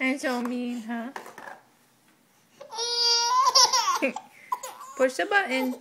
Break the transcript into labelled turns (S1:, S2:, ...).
S1: And so mean, huh? Push the button.